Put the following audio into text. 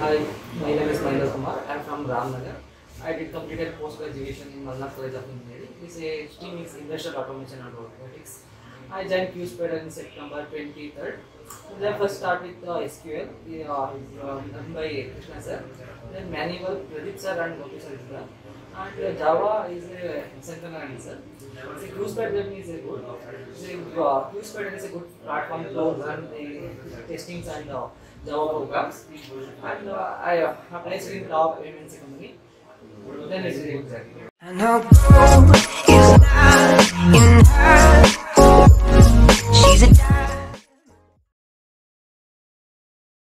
Hi, my name is Mahendra Kumar. I am from Ramnagar. I did completed post graduation in Malnad College of Engineering. This a stream is industrial automation and robotics. I joined QSpiders in September 23rd. Then first start with uh, SQL, uh, uh, done by Krishna sir. Then manual, Pradeep sir and Gopi sir is done. And uh, Java is a Sankanarani sir. So QSpiders journey is a good. So, uh, QSpiders is a good platform to learn the uh, uh, uh, applied in top MNC company. Then it's a